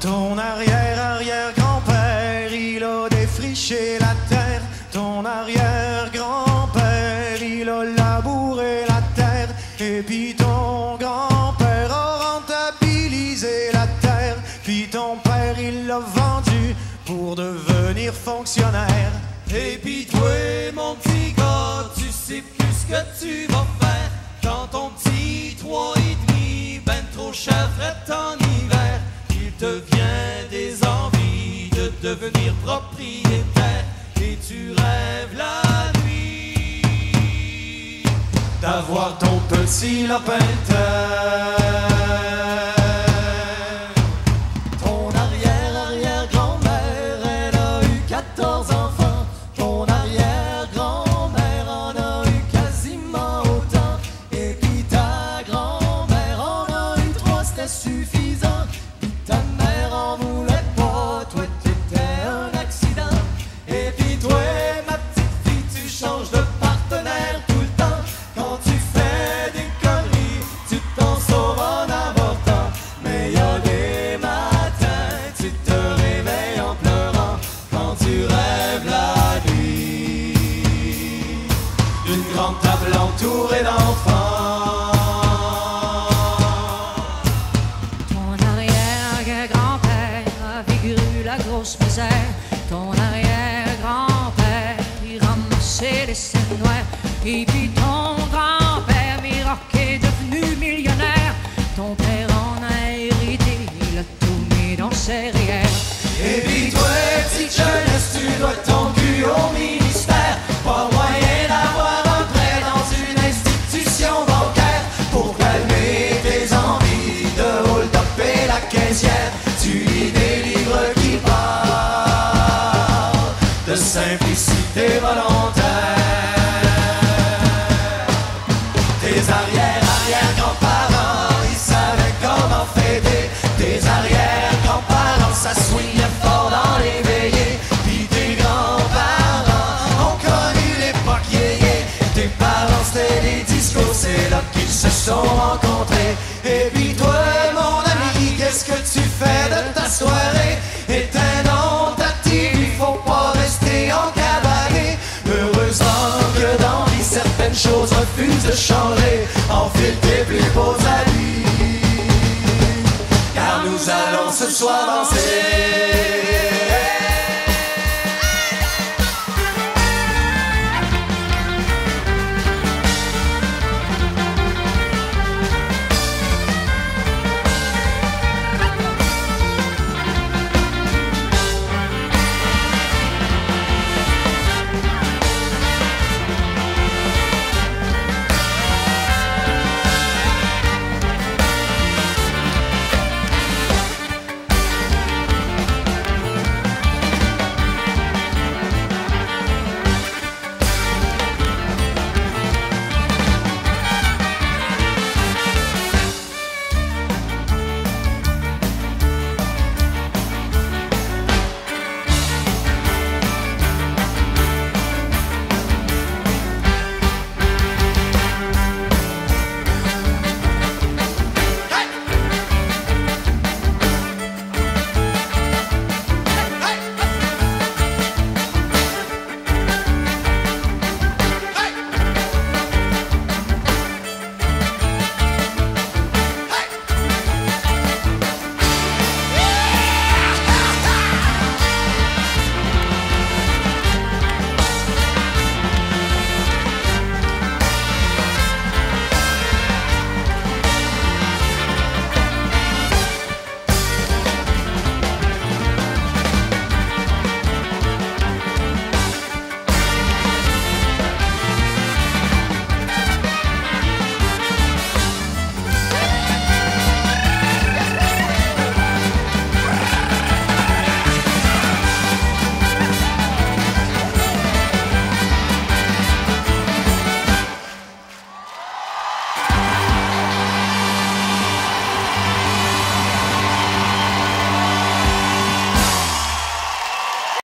Ton arrière-arrière-grand-père, il a défriché la terre. Ton arrière-grand-père, il a labouré la terre. Et puis ton grand-père a rentabilisé la terre. Puis ton père, il l'a vendu pour devenir fonctionnaire. Et puis toi, mon petit gars, tu sais plus ce que tu vas faire. Quand ton petit 3,5, ben trop cher, tant devenir propriétaire et tu rêves la nuit D'avoir ton petit lapin Une grande table entourée d'enfants. Ton arrière-grand-père a vécu la grosse misère. Ton arrière-grand-père, il ramassait les scènes noires. Et puis ton grand-père, Miroc, est devenu lis des livres qui parlent de simplicité volontaire? Tes arrière-arrière-grands-parents, ils savaient comment fêter. Tes arrière-grands-parents, ça choses refusent de changer. Enfile tes plus beaux habits. Car nous allons ce soir danser.